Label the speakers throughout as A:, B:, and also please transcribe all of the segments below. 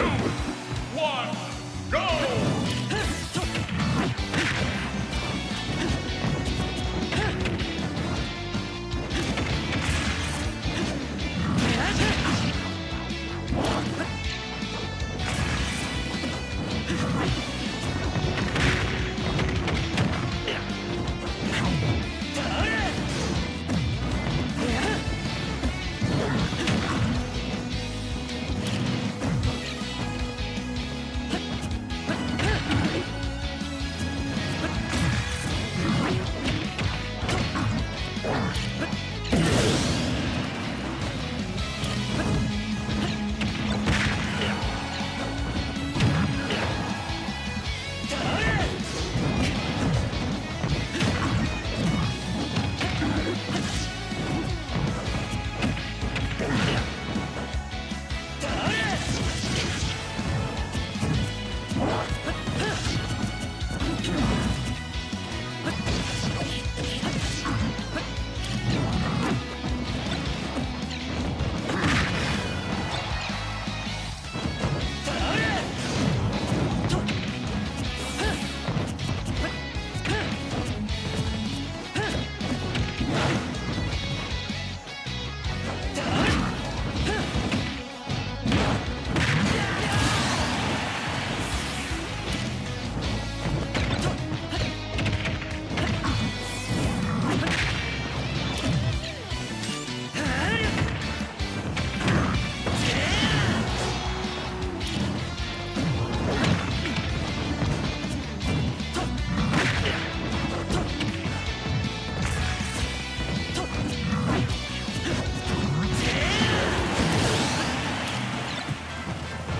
A: one,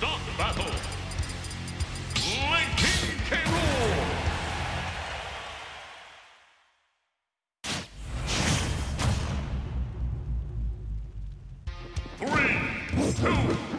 A: The battle! Linking K. Rool! Three, two,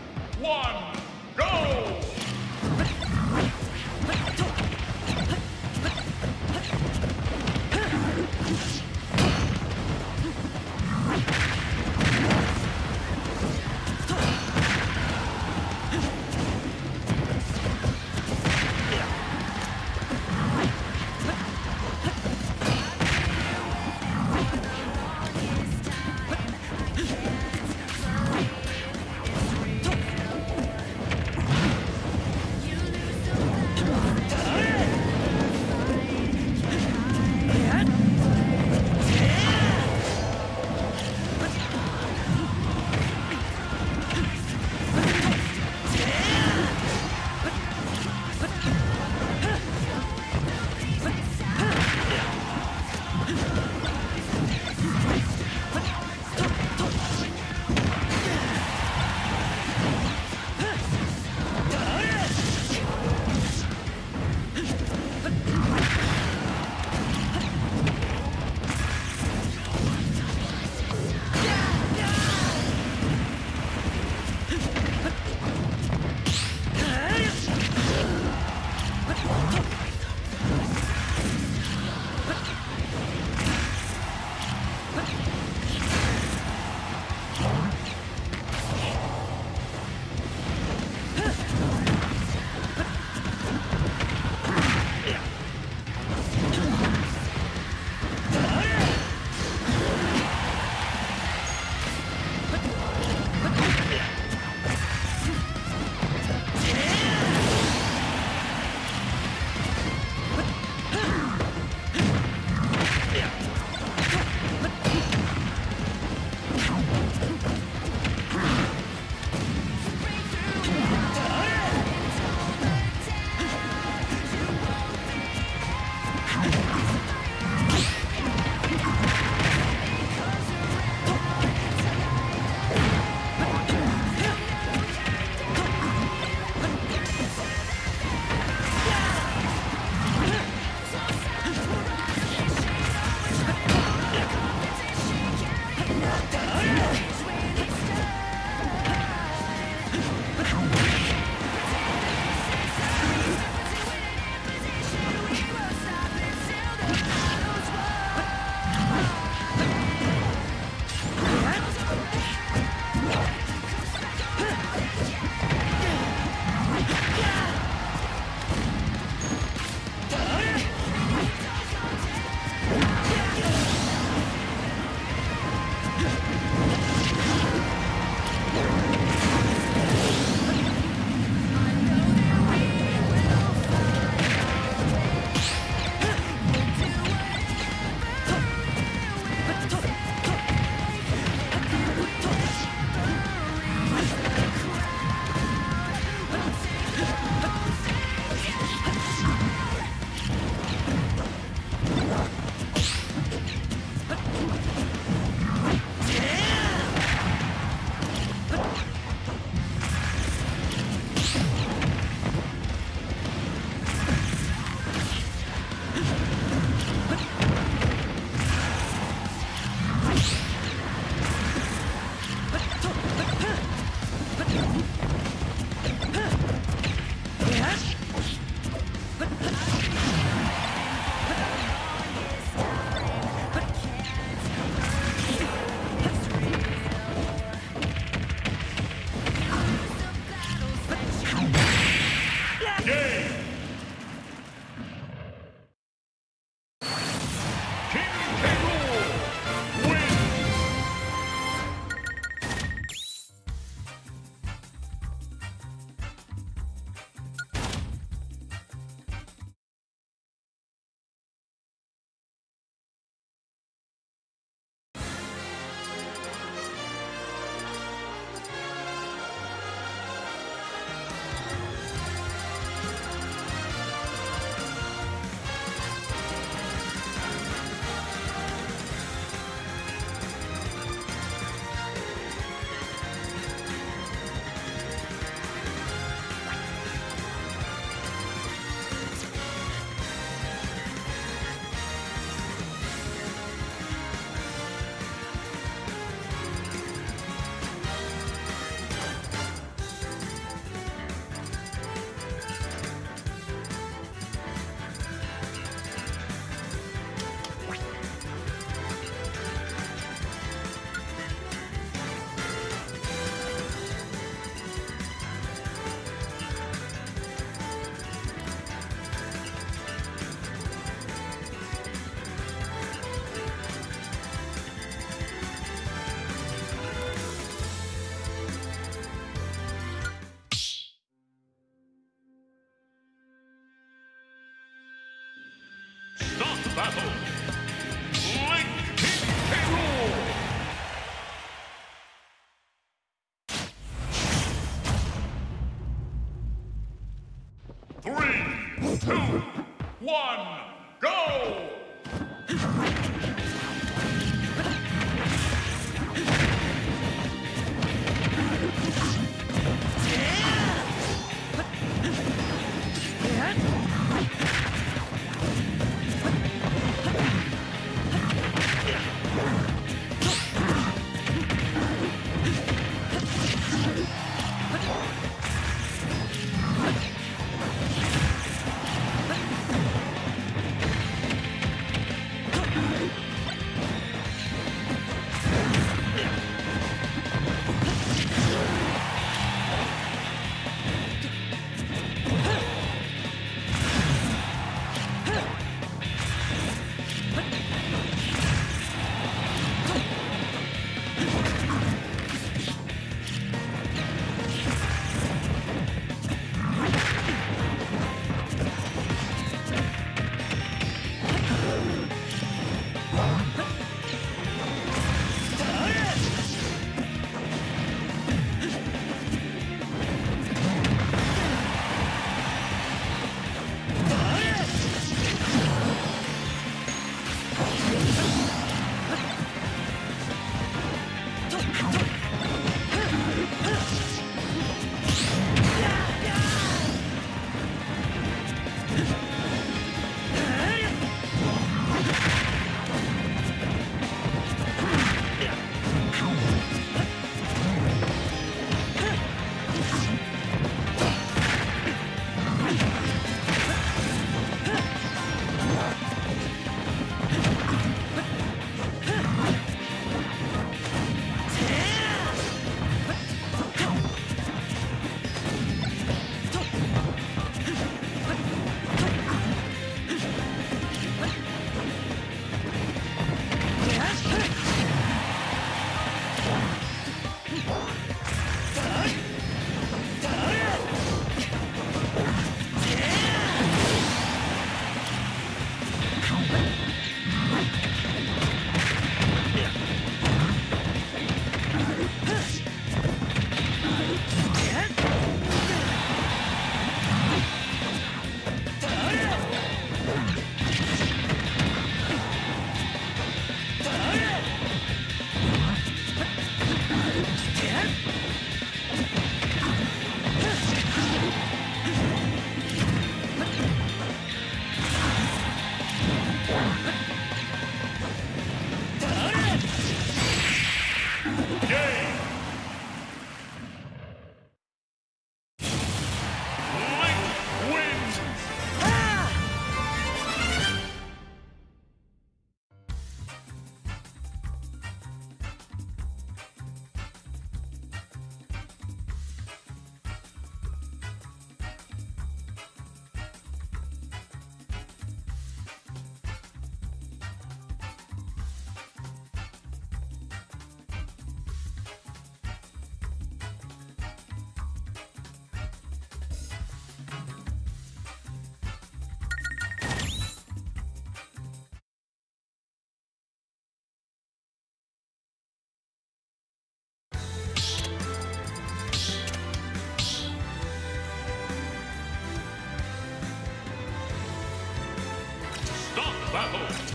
A: one, go!